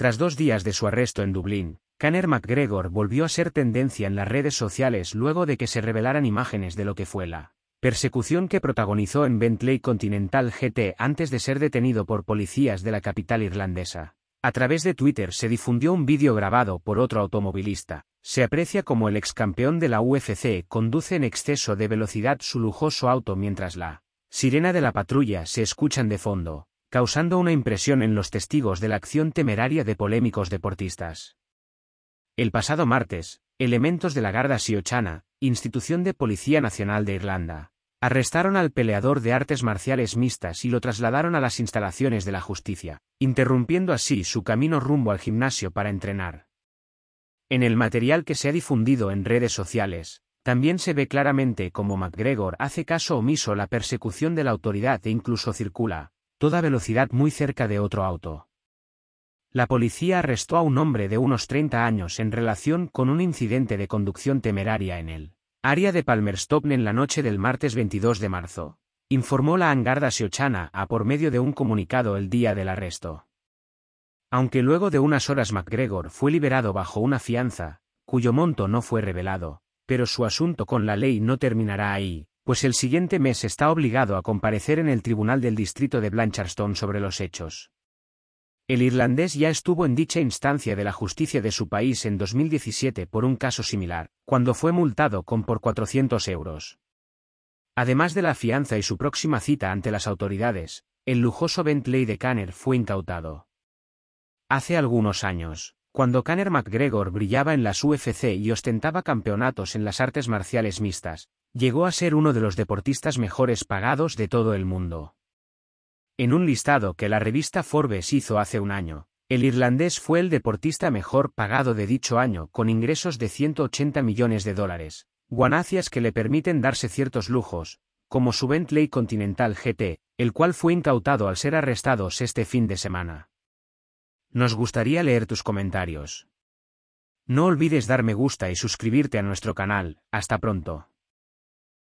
Tras dos días de su arresto en Dublín, Conor McGregor volvió a ser tendencia en las redes sociales luego de que se revelaran imágenes de lo que fue la persecución que protagonizó en Bentley Continental GT antes de ser detenido por policías de la capital irlandesa. A través de Twitter se difundió un vídeo grabado por otro automovilista. Se aprecia como el ex campeón de la UFC conduce en exceso de velocidad su lujoso auto mientras la sirena de la patrulla se escuchan de fondo, causando una impresión en los testigos de la acción temeraria de polémicos deportistas. El pasado martes, elementos de la Garda Siochana, institución de Policía Nacional de Irlanda, arrestaron al peleador de artes marciales mixtas y lo trasladaron a las instalaciones de la justicia, interrumpiendo así su camino rumbo al gimnasio para entrenar. En el material que se ha difundido en redes sociales, también se ve claramente cómo McGregor hace caso omiso la persecución de la autoridad e incluso circula, toda velocidad muy cerca de otro auto. La policía arrestó a un hombre de unos 30 años en relación con un incidente de conducción temeraria en el área de Palmerstown en la noche del martes 22 de marzo, informó la Angarda Siochana a por medio de un comunicado el día del arresto. Aunque luego de unas horas McGregor fue liberado bajo una fianza, cuyo monto no fue revelado, pero su asunto con la ley no terminará ahí, pues el siguiente mes está obligado a comparecer en el Tribunal del Distrito de Blanchardstown sobre los hechos. El irlandés ya estuvo en dicha instancia de la justicia de su país en 2017 por un caso similar, cuando fue multado con por 400 euros. Además de la fianza y su próxima cita ante las autoridades, el lujoso Bentley de Canner fue incautado. Hace algunos años, cuando Conor McGregor brillaba en las UFC y ostentaba campeonatos en las artes marciales mixtas, llegó a ser uno de los deportistas mejores pagados de todo el mundo. En un listado que la revista Forbes hizo hace un año, el irlandés fue el deportista mejor pagado de dicho año con ingresos de 180 millones de dólares, guanacias que le permiten darse ciertos lujos, como su Bentley Continental GT, el cual fue incautado al ser arrestados este fin de semana. Nos gustaría leer tus comentarios. No olvides dar me gusta y suscribirte a nuestro canal, hasta pronto.